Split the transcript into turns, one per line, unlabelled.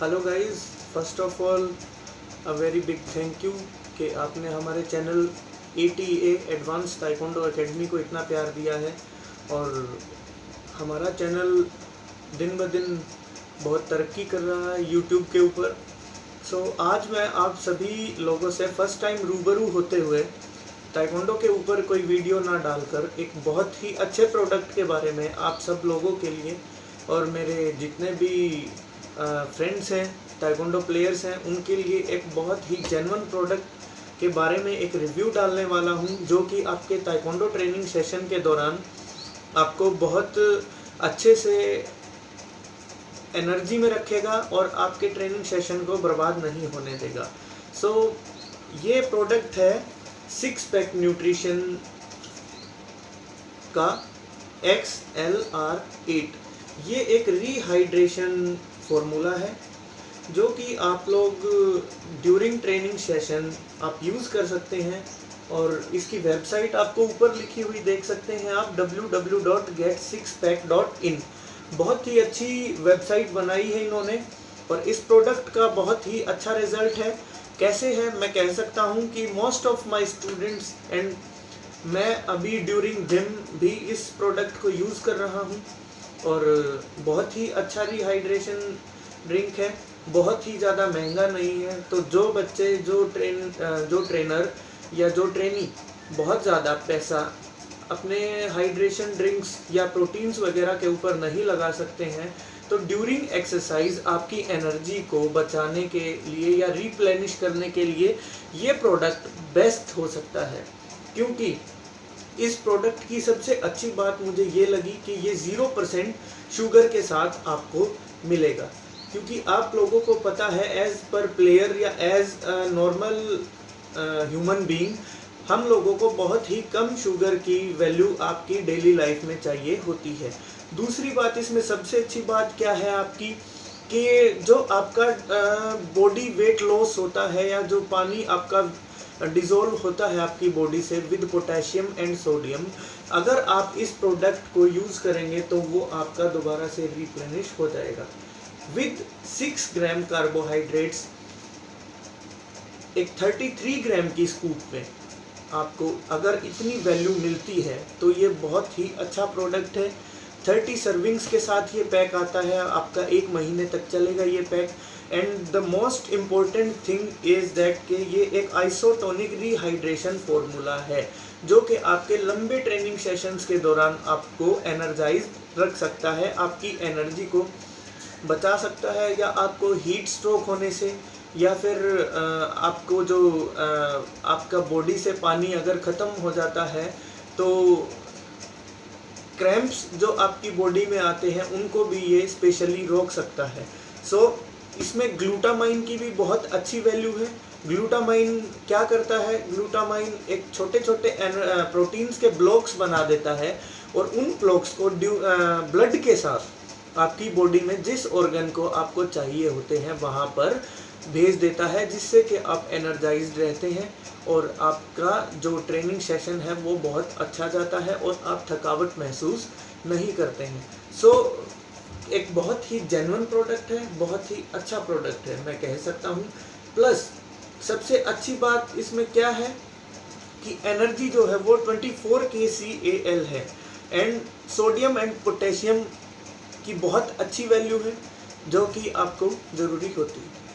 Hello guys first of all a very big thank you कि आपने हमारे channel A T A advance taekwondo academy को इतना प्यार दिया है और हमारा चैनल दिन ब दिन बहुत तरक्की कर रहा है यूट्यूब के ऊपर। सो so, आज मैं आप सभी लोगों से फ़र्स्ट टाइम रूबरू होते हुए टाइकोंडो के ऊपर कोई वीडियो ना डालकर एक बहुत ही अच्छे प्रोडक्ट के बारे में आप सब लोगों के लिए और मेरे जितने भी फ्रेंड्स हैं ताइकोंडो प्लेयर्स हैं उनके लिए एक बहुत ही जेनवन प्रोडक्ट के बारे में एक रिव्यू डालने वाला हूँ जो कि आपके ताइकोंडो ट्रेनिंग सेशन के दौरान आपको बहुत अच्छे से एनर्जी में रखेगा और आपके ट्रेनिंग सेशन को बर्बाद नहीं होने देगा। सो so, ये प्रोडक्ट है सिक्स पैक न्यूट्रिशन का एक्स एल आर एट ये एक रिहाइड्रेशन फॉर्मूला है, जो कि आप लोग ड्यूरिंग ट्रेनिंग सेशन आप यूज़ कर सकते हैं और इसकी वेबसाइट आपको ऊपर लिखी हुई देख सकते हैं आप www.get6pack.in बहुत ही अच्छी वेबसाइट बनाई है इन्होंने और इस प्रोडक्ट का बहुत ही अच्छा रिज़ल्ट है। कैसे है? मैं कह सकता हूँ कि most of my students and मैं अभी ड्यूरिंग जिम भी इस प्रोडक्ट को यूज़ कर रहा हूँ। और बहुत ही अच्छा रिहाइड्रेशन ड्रिंक है। बहुत ही ज़्यादा महँगा नहीं है। तो जो बच्चे, जो ट्रेन जो ट्रेनर या जो ट्रेनी बहुत ज़्यादा पैसा अपने हाइड्रेशन ड्रिंक्स या प्रोटीन्स वगैरह के ऊपर नहीं लगा सकते हैं। तो ड्यूरिंग एक्सरसाइज आपकी एनर्जी को बचाने के लिए या रिप्लेनिश करने के लिए ये प्रोडक्ट बेस्ट हो सकता है। क्योंकि इस प्रोडक्ट की सबसे अच्छी बात मुझे ये लगी कि ये ज़ीरो परसेंट शुगर के साथ आपको मिलेगा। क्योंकि आप लोगों को पता है एज पर प्लेयर या एज नॉर्मल ह्यूमन बीइंग हम लोगों को बहुत ही कम शुगर की वैल्यू आपकी डेली लाइफ में चाहिए होती है। दूसरी बात, इसमें सबसे अच्छी बात क्या है आपकी? कि जो आपका बॉडी वेट लॉस होता है या जो पानी आपका डिजोल्व होता है आपकी बॉडी से विद पोटेशियम एंड सोडियम अगर आप इस प्रोडक्ट को यूज़ करेंगे तो वो आपका दोबारा से रिप्लेनिश हो जाएगा। विद सिक्स ग्राम कार्बोहाइड्रेट्स एक 33 ग्राम की स्कूप में आपको अगर इतनी वैल्यू मिलती है तो ये बहुत ही अच्छा प्रोडक्ट है। 30 सर्विंग्स के साथ ये पैक आता है, आपका एक महीने तक चलेगा ये pack and the most important thing is that कि ये एक आइसोटोनिक रिहाइड्रेशन फॉर्मूला है जो कि आपके लंबे ट्रेनिंग सेशंस के दौरान आपको एनर्जाइज रख सकता है आपकी एनर्जी को बचा सकता है या आपको हीट स्ट्रोक होने से या फिर आपको जो आपका बॉडी से पानी अगर ख़त्म हो जाता है तो क्रैम्प्स जो आपकी बॉडी में आते हैं उनको भी ये स्पेशली रोक सकता है। सो so, इसमें ग्लूटामाइन की भी बहुत अच्छी वैल्यू है। ग्लूटामाइन क्या करता है? ग्लूटामाइन एक छोटे छोटे प्रोटीन्स के ब्लॉक्स बना देता है और उन ब्लॉक्स को ब्लड के साथ आपकी बॉडी में जिस ऑर्गन को आपको चाहिए होते हैं वहाँ पर भेज देता है जिससे कि आप एनर्जाइज रहते हैं और आपका जो ट्रेनिंग सेशन है वो बहुत अच्छा जाता है और आप थकावट महसूस नहीं करते हैं। सो so, एक बहुत ही जेनवन प्रोडक्ट है, बहुत ही अच्छा प्रोडक्ट है, मैं कह सकता हूँ। प्लस सबसे अच्छी बात इसमें क्या है कि एनर्जी जो है वो 24 four K C A L है। एंड सोडियम एंड पोटेशियम की बहुत अच्छी वैल्यू है, जो कि आपको ज़रूरी होती है।